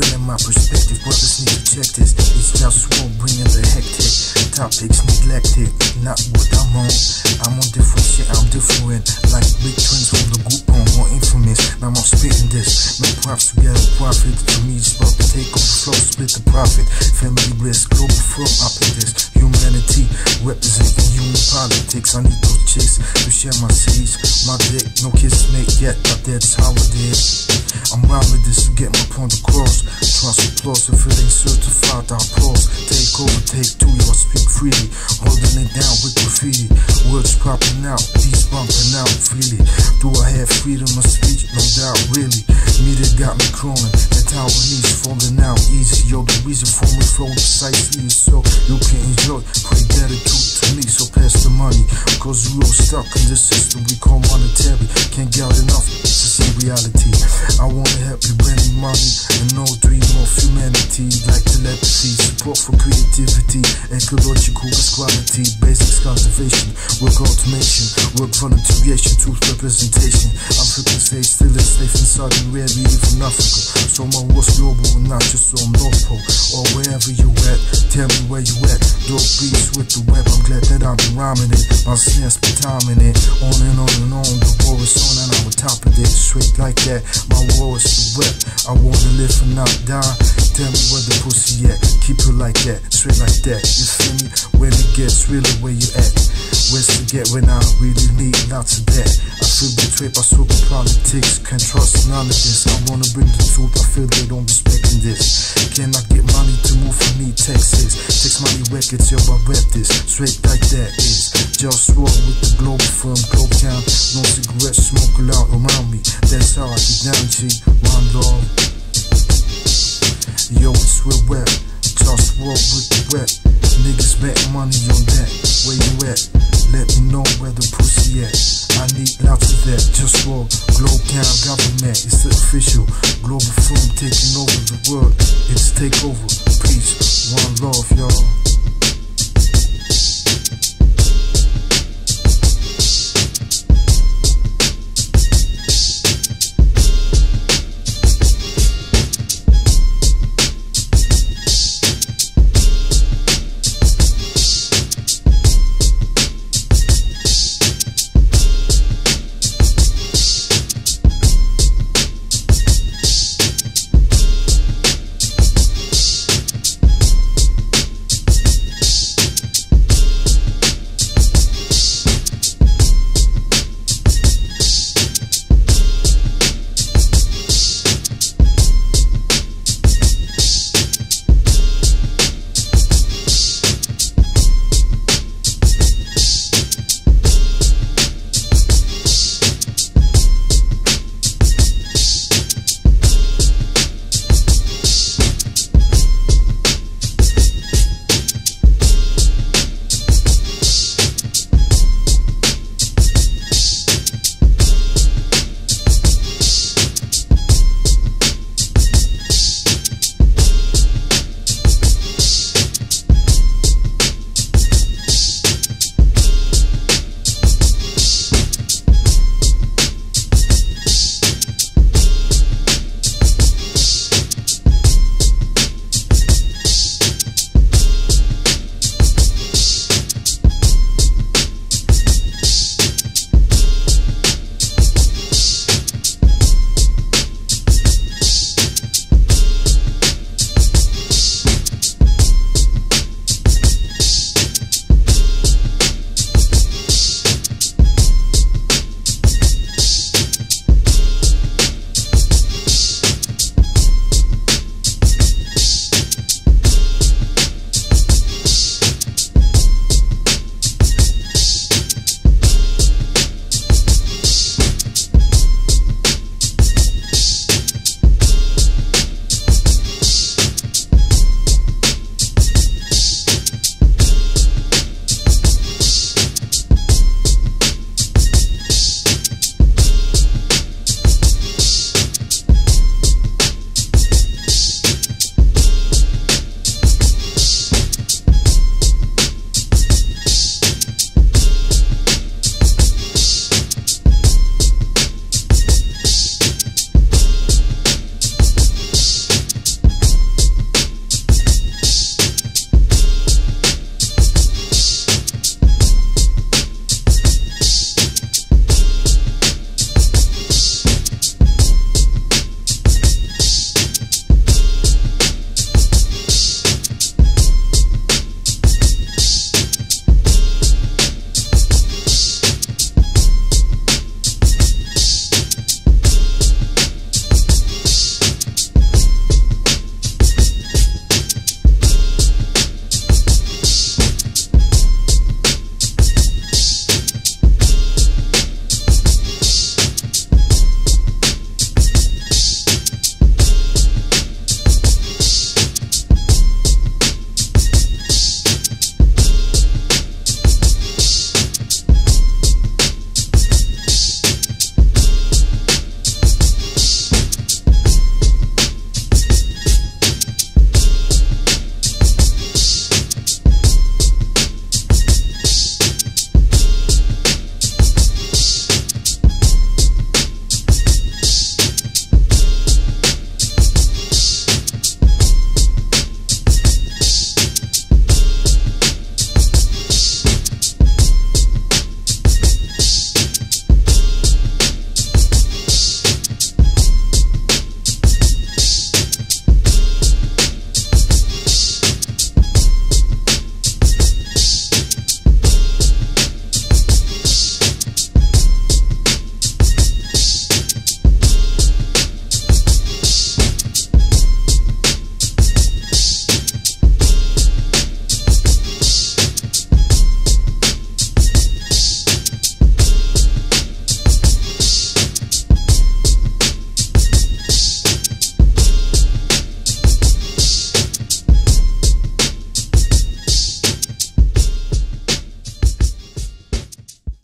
Rappers need to check this. It's just one bringing the hectic. Topics neglected, not what I'm on. I'm on different shit, I'm different. Like big twins from the group on more infamous. Now I'm spitting this. No props get a profit. To me, it's about to take over flow, split the profit. Family bliss, Globalfirm up in this. Humanity, representing human politics. I need those chicks to share my seeds. My dick, no kiss mate yet, but that's how it is. I'm round with this to get my point across. Trust applause it ain't certified, I pause. Take over, take two, y'all speak freely. Holding it down with graffiti. Words popping out, beats bumping out freely. Do I have freedom of speech? No doubt, really. Media got me crawling. The Taiwanese falling out easy. Yo, the reason for me flow precisely is so you can enjoy. Pray gratitude to me, so pass the money. Cause we all stuck in the system we call monetary. Can't work volunteeration, truth representation. African say still enslaved in Saudi Arabia, from Africa. So my was global not just on North Pole or wherever you at. Tell me where you at. Dope beats with the web. I'm glad that I've been rhyming it. My snares be timing it. On and on and on. The war is on and I'm on top of it. Straight like that. My war is the web. I wanna live and not die. Tell me where the pussy at. Keep it like that. Straight like that. You feel me? When it gets really where you at. Where's to get when I really lots of that. I feel betrayed by super politics. Can't trust none of this. I wanna bring the truth. I feel they don't respecting this. Cannot get money to move for me, Texas. Takes money records, yo, I rep this. Straight like that is. Just roll with the global firm, globe count. No cigarettes, smoke loud around me. That's how I get down, G. One love. Yo, it's real wet. Just roll with the wet. Niggas bet money on that. Where you at? Let me know where the pussy at. I need lots of that. Just. Globe count government. It's official. Global firm taking over the world. It's takeover. Peace. One love, y'all.